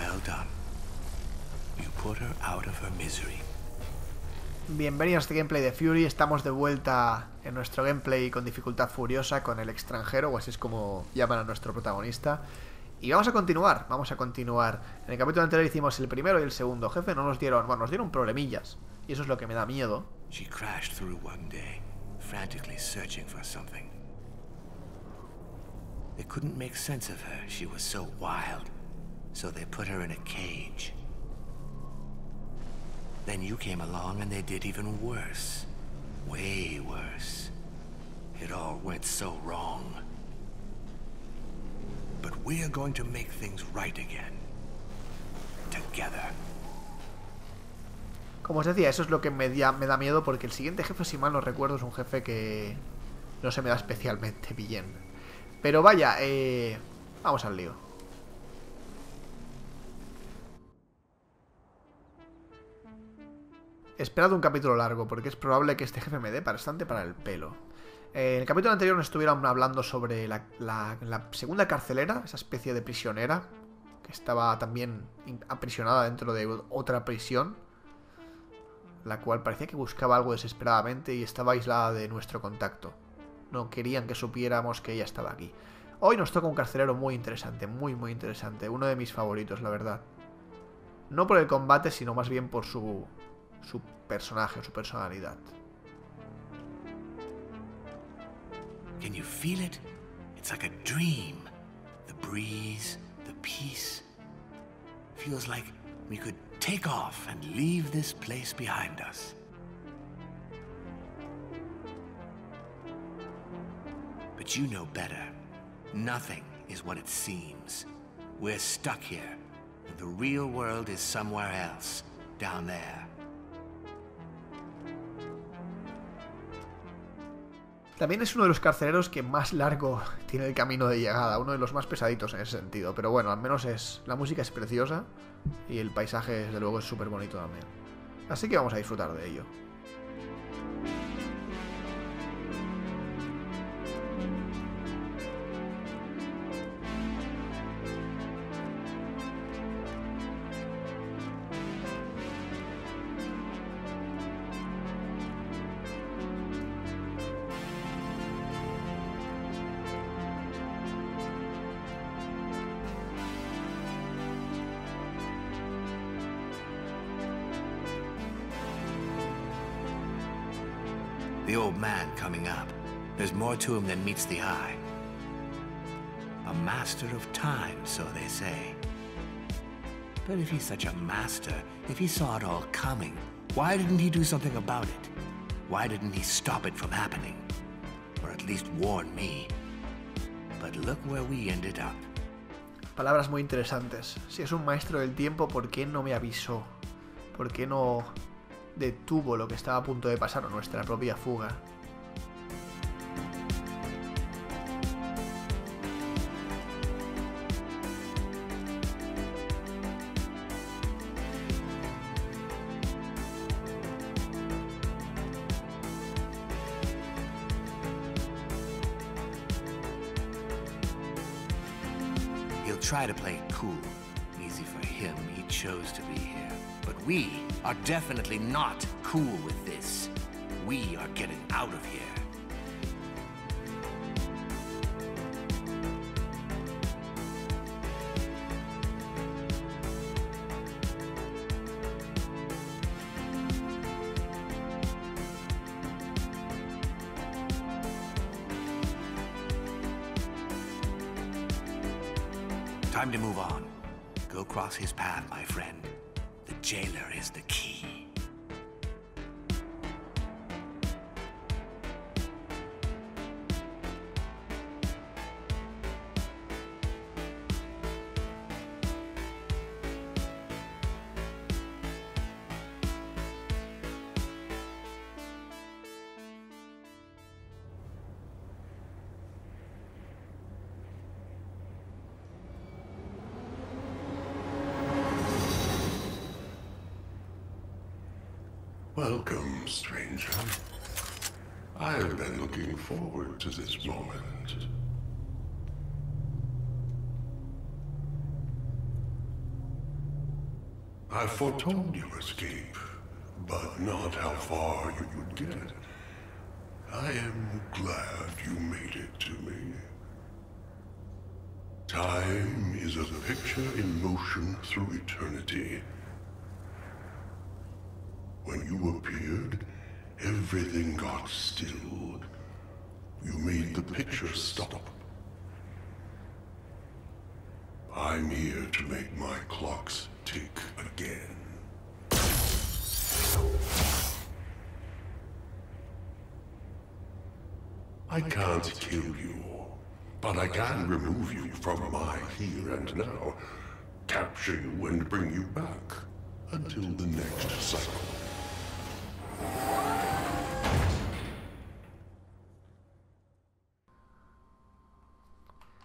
Well done. You put her out of her misery. Bienvenidos a este gameplay de Fury, estamos de vuelta en nuestro gameplay con dificultad furiosa con el extranjero, o así es como llaman a nuestro protagonista. Y vamos a continuar, vamos a continuar. En el capítulo anterior hicimos el primero y el segundo jefe, no nos dieron, bueno, nos dieron problemillas. Y eso es lo que me da miedo. She crashed through one day, frantically searching for something. They couldn't make sense of her, she was so wild. So they put her in a cage. Then you came along and they did even worse. Way worse. It all went so wrong. But we're going to make things right again. Together. Como os decía, eso es lo que me, da- me da miedo porque el siguiente jefe, si mal no recuerdo, es un jefe que no se me da especialmente bien. Pero vaya, eh, vamos al lío. Esperad un capítulo largo porque es probable que este jefe me dé bastante para el pelo. Eh, en el capítulo anterior nos estuvieron hablando sobre la, la- segunda carcelera, esa especie de prisionera que estaba también aprisionada dentro de otra prisión la cual parecía que buscaba algo desesperadamente y estaba aislada de nuestro contacto. No querían que supiéramos que ella estaba aquí. Hoy nos toca un carcelero muy interesante, muy muy interesante, uno de mis favoritos, la verdad. No por el combate, sino más bien por su su personaje, su personalidad. Can you feel it? It's like a dream. The breeze, the peace. Feels like we could take off and leave this place behind us. But you know better. Nothing is what it seems. We're stuck here, and the real world is somewhere else, down there. También es uno de los carceleros que más largo tiene el camino de llegada, uno de los más pesaditos en ese sentido. Pero bueno, al menos es. La música es preciosa y el paisaje, desde luego, es súper bonito también. Así que vamos a disfrutar de ello. The old man coming up. There's more to him than meets the eye. A master of time, so they say. But if he's such a master, if he saw it all coming, why didn't he do something about it? Why didn't he stop it from happening? Or at least warn me? But look where we ended up. Palabras muy interesantes. Si es un maestro del tiempo, ¿por qué no me avisó? ¿Por qué no detuvo lo que estaba a punto de pasar nuestra propia fuga? Try to play cool. Easy for him, chose to be here. But we are definitely not cool with this. We are getting out of here. I foretold your escape, but not how far you would get. I am glad you made it to me. Time is a picture in motion through eternity. When you appeared, everything got still. You made the picture stop. I'm here to make my clocks tick again. I can't kill you, but I can remove you from my here and now, capture you and bring you back until the next cycle.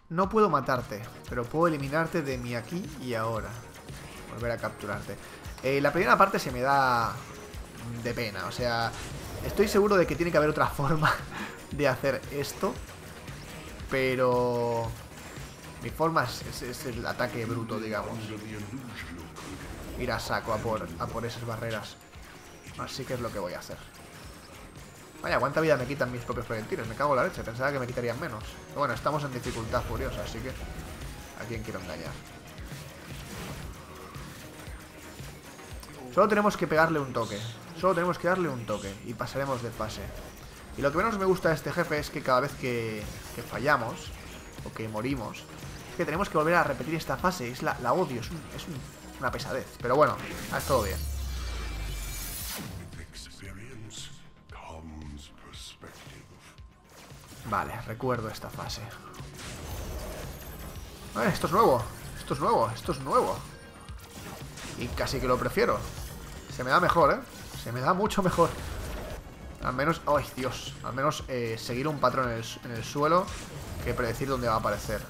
No puedo matarte, pero puedo eliminarte de mi aquí y ahora. Volver a capturarte. Eh, la primera parte se me da de pena, o sea, estoy seguro de que tiene que haber otra forma de hacer esto, pero mi forma es, el ataque bruto, digamos. Ir a saco a por, a por esas barreras. Así que es lo que voy a hacer. Vaya, cuánta vida me quitan mis propios proyectiles. Me cago en la leche. Pensaba que me quitarían menos. Pero bueno, estamos en dificultad furiosa, así que... ¿A quién quiero engañar? Solo tenemos que pegarle un toque. Solo tenemos que darle un toque. Y pasaremos de fase. Y lo que menos me gusta de este jefe es que cada vez que, fallamos, o que morimos, es que tenemos que volver a repetir esta fase. Es la, odio, es, un, es un, una pesadez. Pero bueno, ha todo bien. Vale, recuerdo esta fase. Eh, esto es nuevo. Esto es nuevo, esto es nuevo. Y casi que lo prefiero. Se me da mejor, ¿eh? Se me da mucho mejor. Al menos... ¡Ay, Dios! Al menos eh, seguir un patrón en el, suelo que predecir dónde va a aparecer.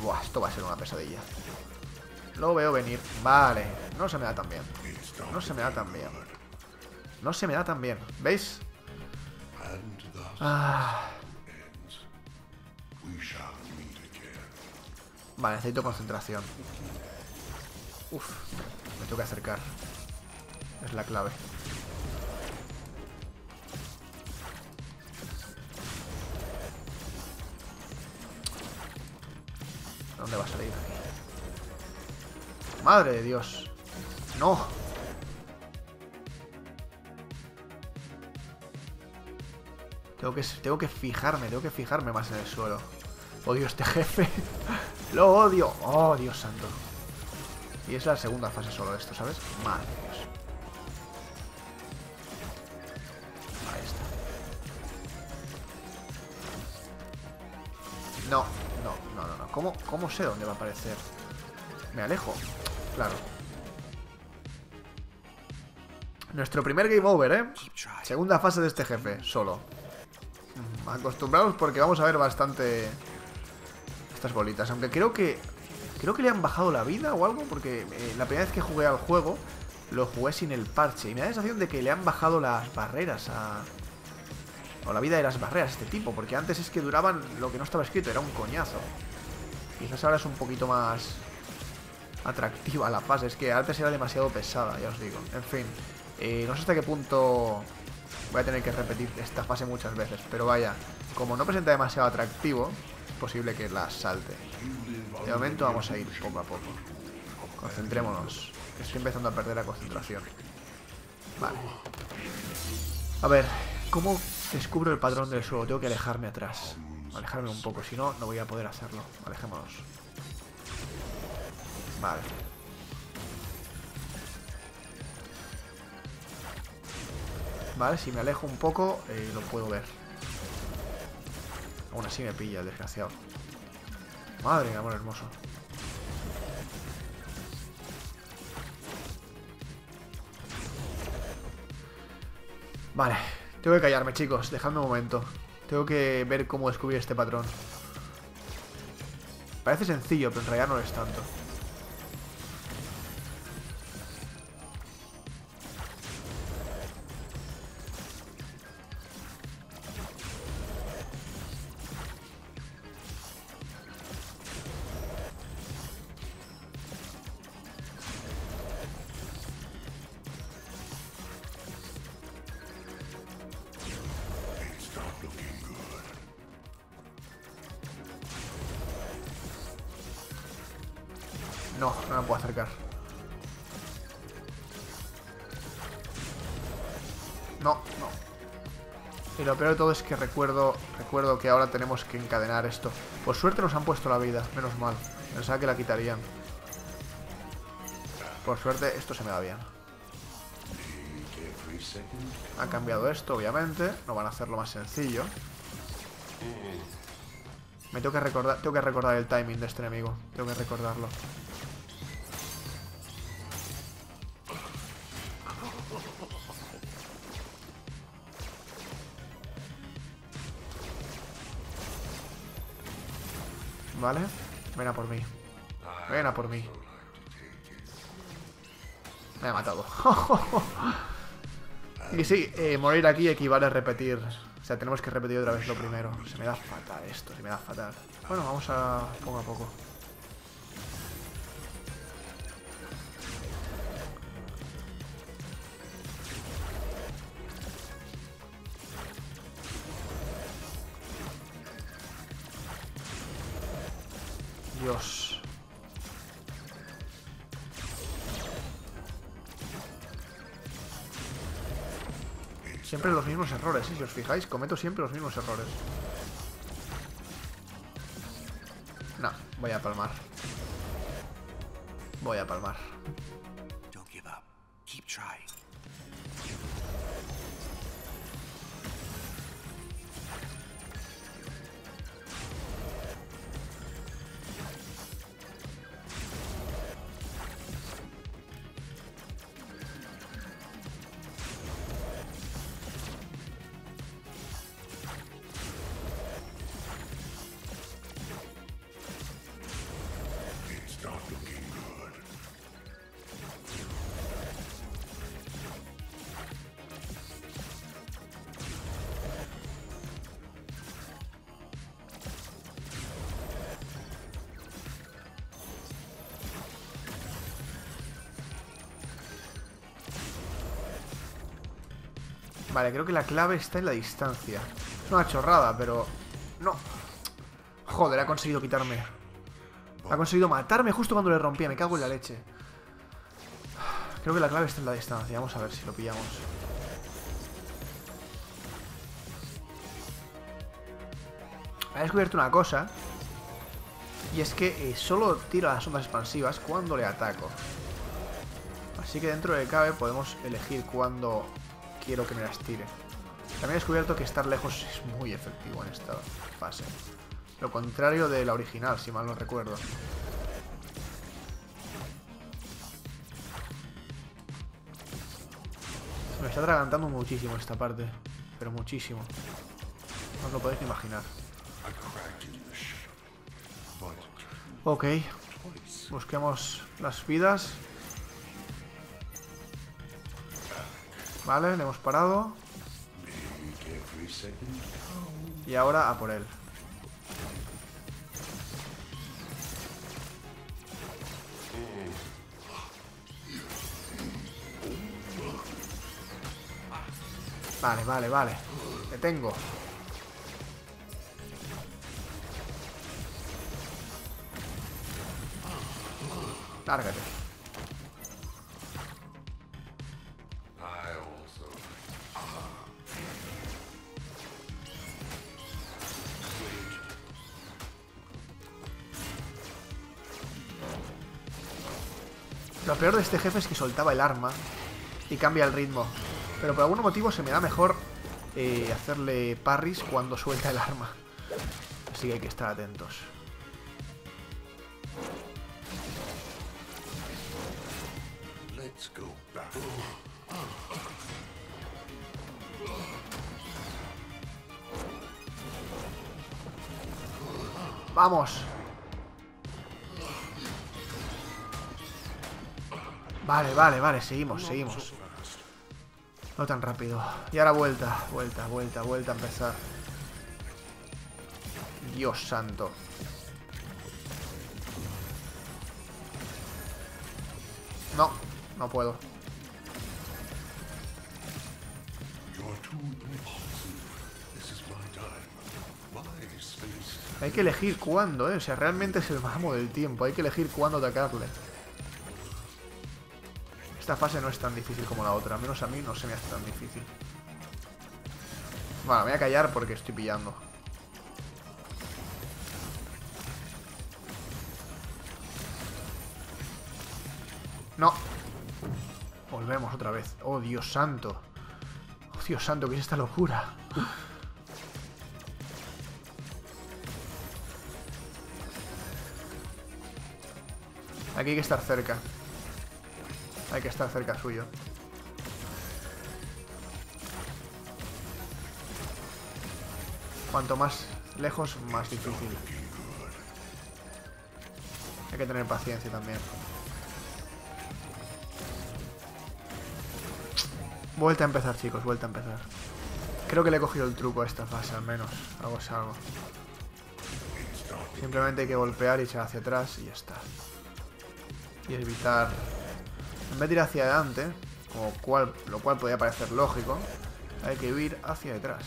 Buah, esto va a ser una pesadilla. Lo veo venir. Vale. No se me da tan bien. No se me da tan bien. No se me da tan bien. ¿Veis? Ah, vale, necesito concentración. Uf, me que acercar. Es la clave. ¿Dónde va a salir? Madre de Dios. No. Tengo que, tengo que fijarme, tengo que fijarme más en el suelo. Odio este jefe. Lo odio. Oh, Dios santo. Y es la segunda fase solo esto, ¿sabes? Madre de Dios. Ahí está. No, no, no, no, no. ¿Cómo, ¿Cómo sé dónde va a aparecer? Me alejo. Claro. Nuestro primer game over, ¿eh? Segunda fase de este jefe, solo. Acostumbrados porque vamos a ver bastante estas bolitas. Aunque creo que creo que le han bajado la vida o algo porque eh, la primera vez que jugué al juego lo jugué sin el parche y me da la sensación de que le han bajado las barreras a o la vida de las barreras a este tipo, porque antes es que duraban lo que no estaba escrito, era un coñazo. Quizás ahora es un poquito más atractiva la fase, es que antes era demasiado pesada, ya os digo. En fin, eh, no sé hasta qué punto voy a tener que repetir esta fase muchas veces, pero vaya, como no presenta demasiado atractivo, es posible que la salte. De momento vamos a ir poco a poco. Concentrémonos. Estoy empezando a perder la concentración. Vale. A ver, ¿cómo descubro el patrón del suelo? Tengo que alejarme atrás. Alejarme un poco, si no, no voy a poder hacerlo. Alejémonos. Vale. Vale, si me alejo un poco, eh, lo puedo ver. Aún así me pilla desgraciado. Madre mía, amor hermoso. Vale, tengo que callarme, chicos. Dejadme un momento. Tengo que ver cómo descubrir este patrón. Parece sencillo, pero en realidad no lo es tanto. No, no me puedo acercar. No, no. Y lo peor de todo es que recuerdo, recuerdo que ahora tenemos que encadenar esto. Por suerte nos han puesto la vida, menos mal. Pensaba que la quitarían. Por suerte esto se me da bien. Han cambiado esto, obviamente. No van a hacerlo más sencillo. Me tengo que recordar, tengo que recordar el timing de este enemigo. Tengo que recordarlo. Vale. Ven a por mí. Ven a por mí. Me ha matado. y sí, eh, morir aquí equivale a repetir. O sea, tenemos que repetir otra vez lo primero. Se me da fatal esto, se me da fatal. Bueno, vamos a poco a poco. Siempre los mismos errores, ¿eh? si os fijáis, cometo siempre los mismos errores. No, voy a palmar. Voy a palmar. Vale, creo que la clave está en la distancia. Una chorrada, pero... No. Joder, ha conseguido quitarme. Ha conseguido matarme justo cuando le rompía. Me cago en la leche. Creo que la clave está en la distancia. Vamos a ver si lo pillamos. He descubierto una cosa. Y es que eh, solo tiro las ondas expansivas cuando le ataco. Así que dentro de cabe podemos elegir cuándo quiero que me las tire. También he descubierto que estar lejos es muy efectivo en esta fase. Lo contrario de la original, si mal no recuerdo. Me está atragantando muchísimo esta parte. Pero muchísimo. No os lo podéis ni imaginar. Ok, busquemos las vidas. Vale, le hemos parado. Y ahora a por él. Vale, vale, vale. Le tengo. Lo peor de este jefe es que soltaba el arma y cambia el ritmo. Pero por algún motivo se me da mejor eh, hacerle parries cuando suelta el arma. Así que hay que estar atentos. Let's go back. ¡Vamos! Vale, vale, vale, seguimos, seguimos. No tan rápido. Y ahora vuelta, vuelta, vuelta, vuelta a empezar. Dios santo. No, no puedo. Hay que elegir cuándo, ¿eh? O sea, realmente es el mamo del tiempo. Hay que elegir cuándo atacarle. Esta fase no es tan difícil como la otra. Al menos a mí no se me hace tan difícil. Bueno, me voy a callar porque estoy pillando. No. Volvemos otra vez. Oh, Dios santo. Oh, Dios santo, ¿qué es esta locura? Aquí hay que estar cerca. Hay que estar cerca suyo. Cuanto más lejos, más difícil. Hay que tener paciencia también. Vuelta a empezar, chicos, vuelta a empezar. Creo que le he cogido el truco a esta fase, al menos. Algo es algo. Simplemente hay que golpear y echar hacia atrás y ya está. Y evitar... En vez de ir hacia adelante, como cual, lo cual podría parecer lógico, hay que huir hacia detrás.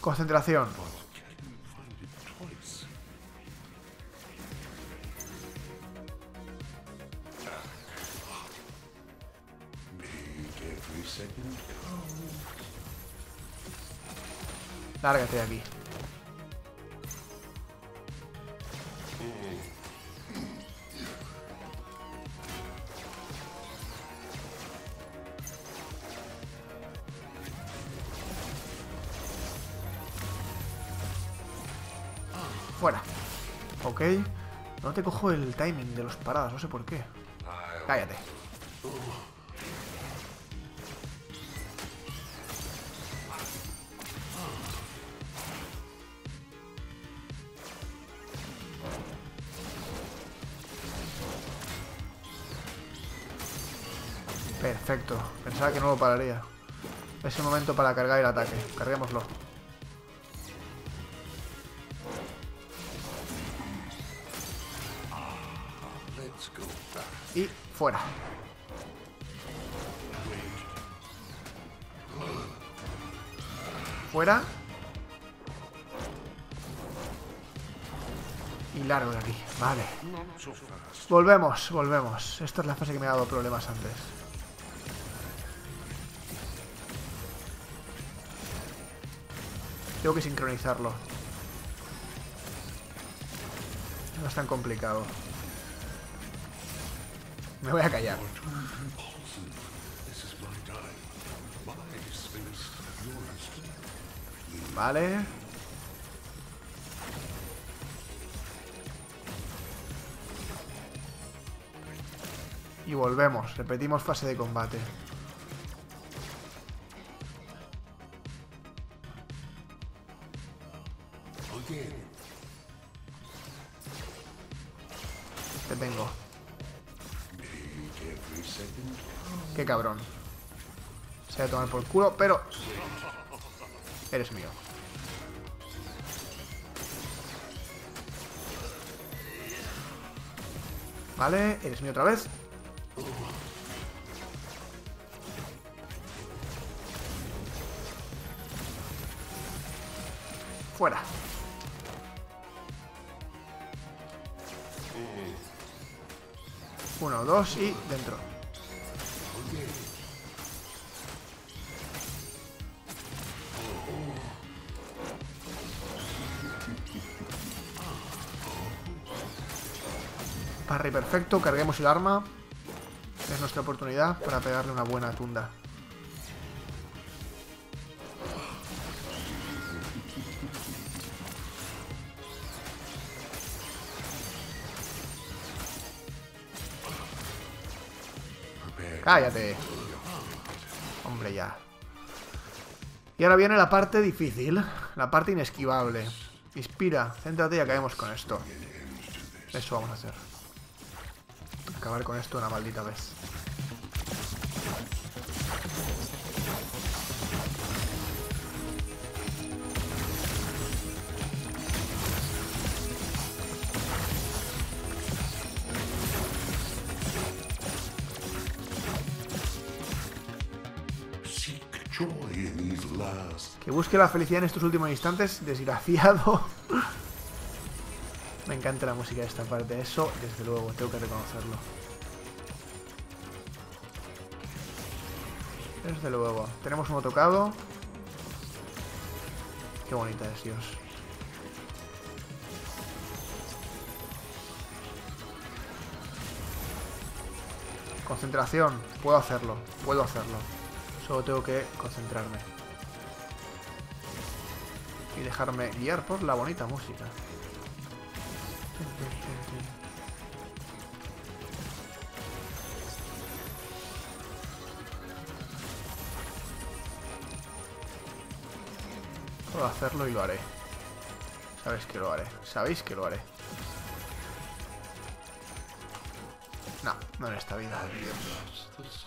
Concentración. Lárgate de aquí. Fuera. Ok. No te cojo el timing de los paradas, no sé por qué. Cállate. Perfecto. Pensaba que no lo pararía. Es el momento para cargar el ataque. Carguémoslo. Y fuera. Fuera. Y largo de aquí. Vale. Volvemos, volvemos. Esta es la fase que me ha dado problemas antes. Tengo que sincronizarlo. No es tan complicado. Me voy a callar. Vale. Y volvemos. Repetimos fase de combate. Te tengo. Qué cabrón. Se va a tomar por culo, pero... Eres mío. Vale, eres mío otra vez. Fuera. Uno, dos y dentro. Parry perfecto, carguemos el arma. Es nuestra oportunidad para pegarle una buena tunda. Cállate. Hombre, ya. Y ahora viene la parte difícil, la parte inesquivable. Inspira, céntrate y acabemos con esto. Eso vamos a hacer. Acabar con esto una maldita vez. Que busque la felicidad en estos últimos instantes, desgraciado. Me encanta la música de esta parte, eso desde luego, tengo que reconocerlo. Desde luego. Tenemos uno tocado. Qué bonita es, Dios. Concentración. Puedo hacerlo. Puedo hacerlo. Solo tengo que concentrarme. Y dejarme guiar por la bonita música. Puedo hacerlo y lo haré. Sabéis que lo haré. Sabéis que lo haré. No, no en esta vida. Thus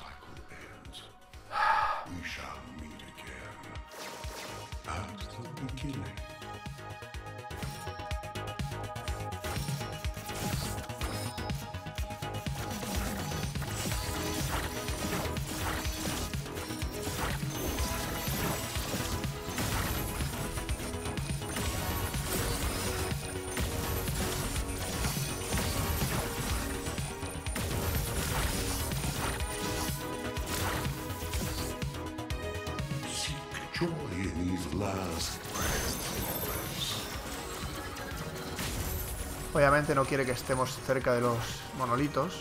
Obviamente no quiere que estemos cerca de los monolitos,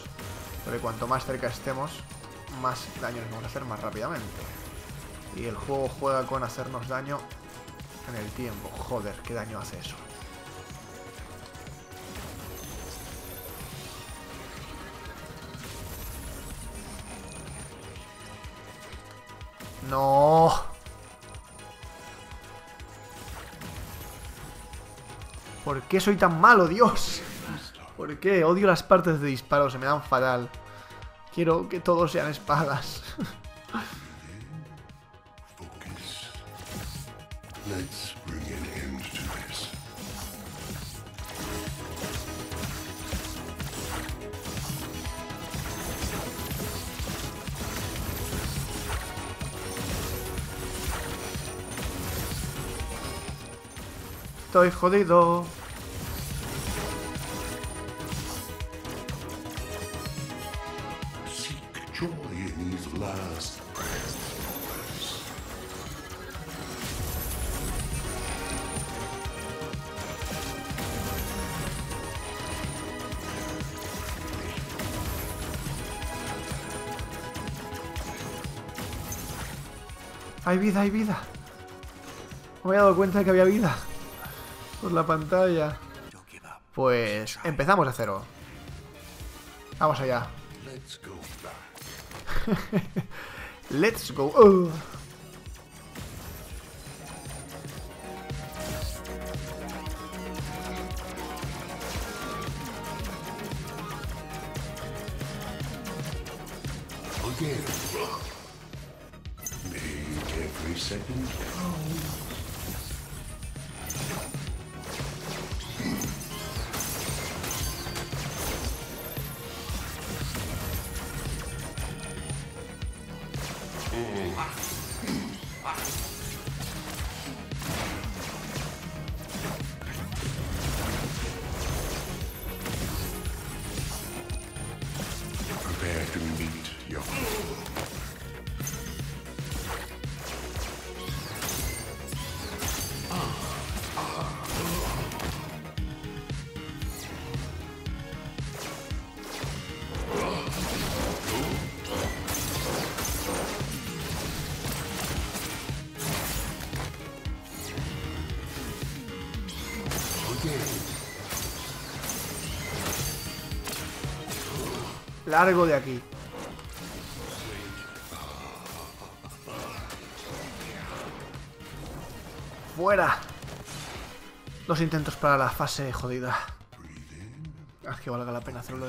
porque cuanto más cerca estemos, más daño nos vamos a hacer más rápidamente. Y el juego juega con hacernos daño en el tiempo. Joder, qué daño hace eso. No. ¿Por qué soy tan malo, Dios? ¿Por qué? Odio las partes de disparo, se me dan fatal. Quiero que todos sean espadas. Estoy jodido. Hay vida, hay vida. Me he dado cuenta de que había vida. Por la pantalla. Pues empezamos de cero. Vamos allá. Let's go. Again. every second. Oh. Largo de aquí. Fuera. Dos intentos para la fase jodida. Haz que valga la pena hacerlo.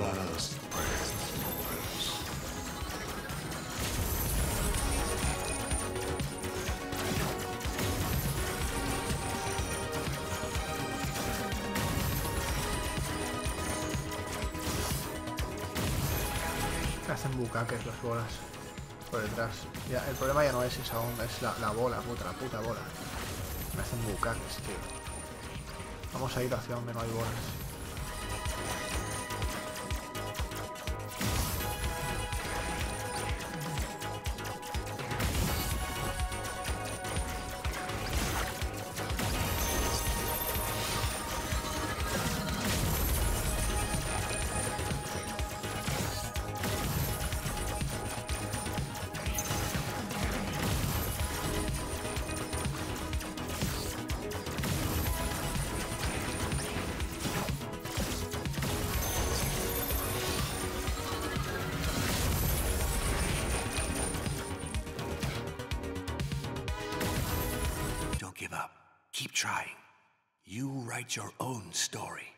last hacen bucaques las bolas. Por detrás. El problema ya no es esa onda, es la, la bola, puta, puta bola. Me hacen bucaques, tío. Vamos a ir hacia donde no hay bolas. Write your own story.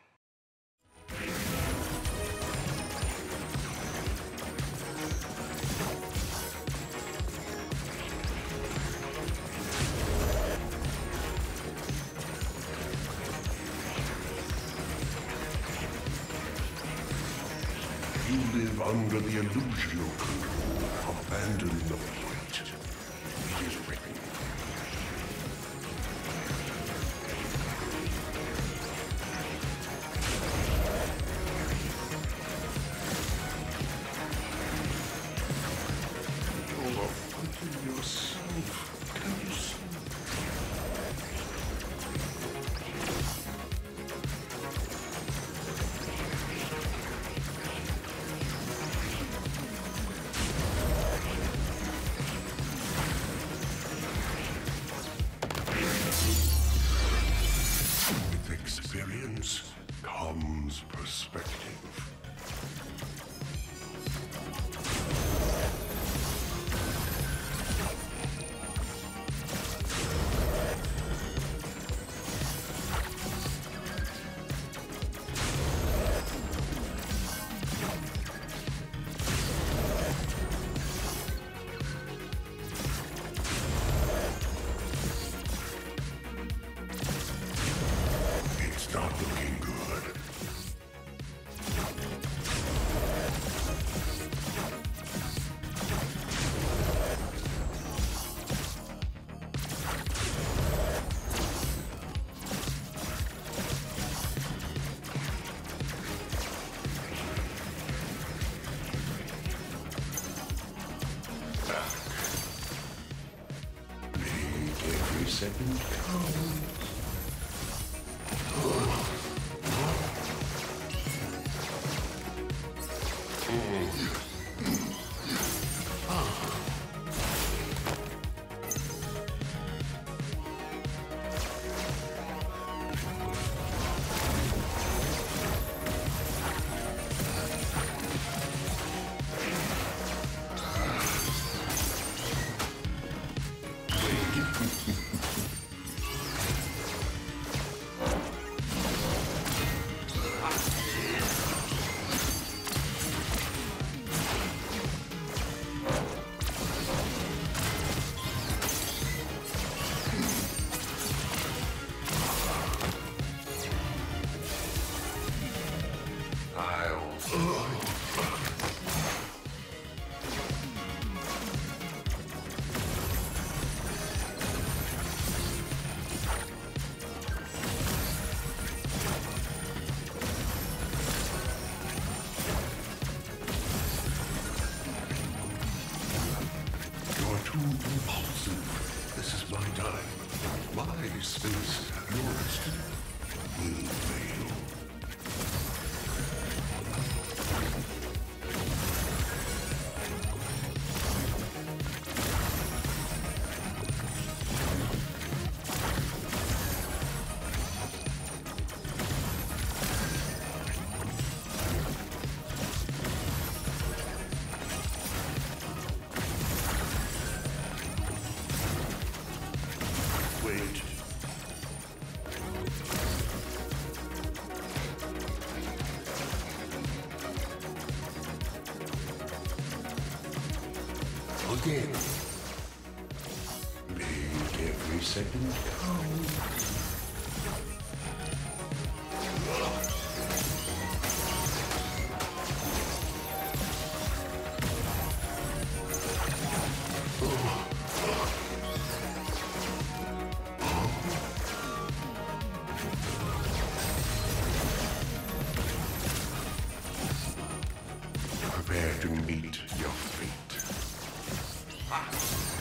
Make every too impulsive. This is my time. My space, yours will fail. Yeah.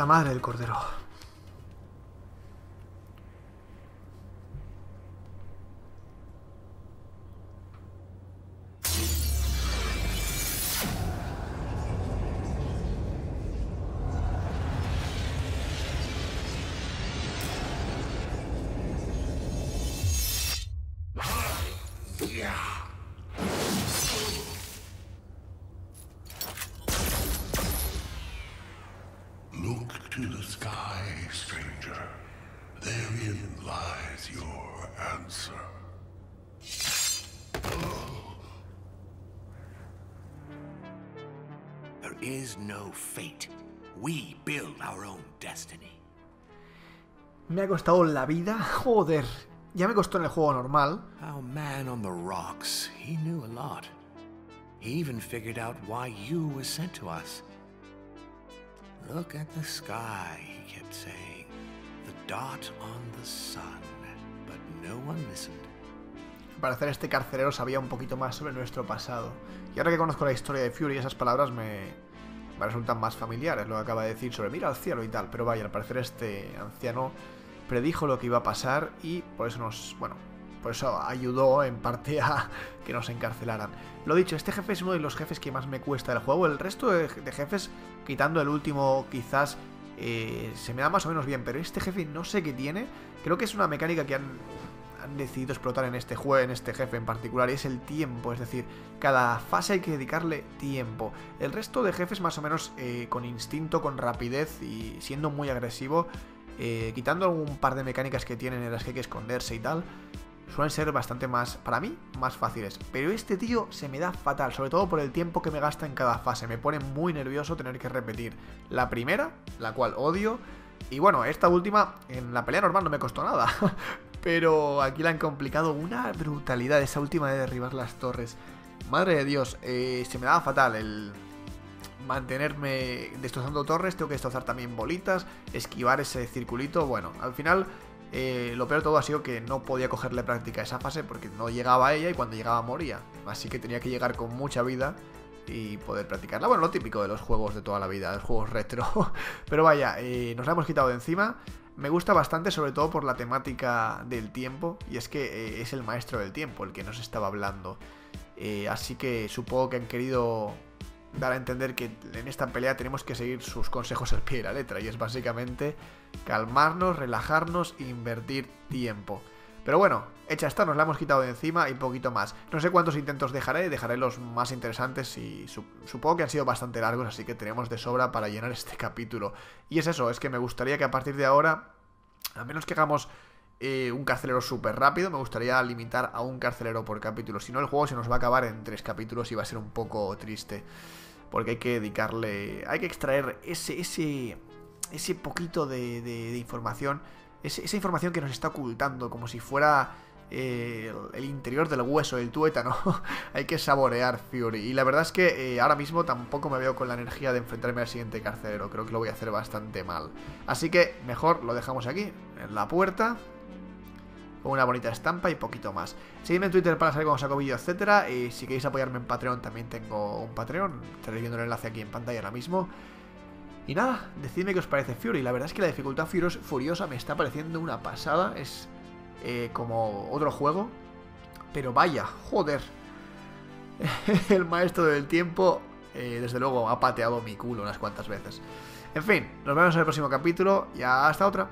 La madre del cordero. Yeah. Is no fate. We build our own destiny. Me ha costado la vida, joder. Ya me costó en el juego normal. Our man on the rocks, he knew a lot. He even figured out why you was sent to us. Look at the sky, he kept saying. The dot on the sun. But no one listened. Al parecer este carcelero sabía un poquito más sobre nuestro pasado. Y ahora que conozco la historia de Fury, esas palabras me, resultan más familiares, lo que acaba de decir sobre mira al cielo y tal. Pero vaya, al parecer este anciano predijo lo que iba a pasar y por eso nos, bueno, por eso ayudó en parte a que nos encarcelaran. Lo dicho, este jefe es uno de los jefes que más me cuesta del juego. El resto de, de jefes, quitando el último, quizás eh, se me da más o menos bien, pero este jefe no sé qué tiene. Creo que es una mecánica que han, han decidido explotar en este juego, en este jefe en particular, y es el tiempo. Es decir, cada fase hay que dedicarle tiempo. El resto de jefes, más o menos eh, con instinto, con rapidez y siendo muy agresivo, eh, quitando un par de mecánicas que tienen en las que hay que esconderse y tal, suelen ser bastante más, para mí, más fáciles. Pero este tío se me da fatal, sobre todo por el tiempo que me gasta en cada fase. Me pone muy nervioso tener que repetir la primera, la cual odio. Y bueno, esta última, en la pelea normal no me costó nada. Pero aquí la han complicado una brutalidad, esa última de derribar las torres. Madre de Dios, eh, se me daba fatal el mantenerme destrozando torres, tengo que destrozar también bolitas, esquivar ese circulito. Bueno, al final eh, lo peor de todo ha sido que no podía cogerle práctica a esa fase porque no llegaba a ella y cuando llegaba moría. Así que tenía que llegar con mucha vida y poder practicarla. Bueno, lo típico de los juegos de toda la vida, los juegos retro. Pero vaya, eh, nos la hemos quitado de encima. Me gusta bastante, sobre todo por la temática del tiempo. Y es que eh, es el maestro del tiempo el que nos estaba hablando. Eh, así que supongo que han querido dar a entender que en esta pelea tenemos que seguir sus consejos al pie de la letra. Y es básicamente calmarnos, relajarnos e invertir tiempo. Pero bueno, hecha está, nos la hemos quitado de encima y poquito más. No sé cuántos intentos dejaré, dejaré los más interesantes y su supongo que han sido bastante largos, así que tenemos de sobra para llenar este capítulo. Y es eso, es que me gustaría que a partir de ahora, a menos que hagamos eh, un carcelero súper rápido, me gustaría limitar a un carcelero por capítulo. Si no, el juego se nos va a acabar en tres capítulos y va a ser un poco triste. Porque hay que dedicarle, hay que extraer ese, ese, ese poquito de, de información esa información que nos está ocultando, como si fuera eh, el interior del hueso, el tuétano. Hay que saborear Fury. Y la verdad es que eh, ahora mismo tampoco me veo con la energía de enfrentarme al siguiente carcelero. Creo que lo voy a hacer bastante mal. Así que mejor lo dejamos aquí, en la puerta. Con una bonita estampa y poquito más. Seguidme en Twitter para saber cómo saco vídeos, etc. Y si queréis apoyarme en Patreon, también tengo un Patreon. Estaréis viendo el enlace aquí en pantalla ahora mismo. Y nada, decidme qué os parece Fury. La verdad es que la dificultad furiosa me está pareciendo una pasada. Es eh, como otro juego. Pero vaya, joder. El maestro del tiempo, eh, desde luego, ha pateado mi culo unas cuantas veces. En fin, nos vemos en el próximo capítulo y hasta otra.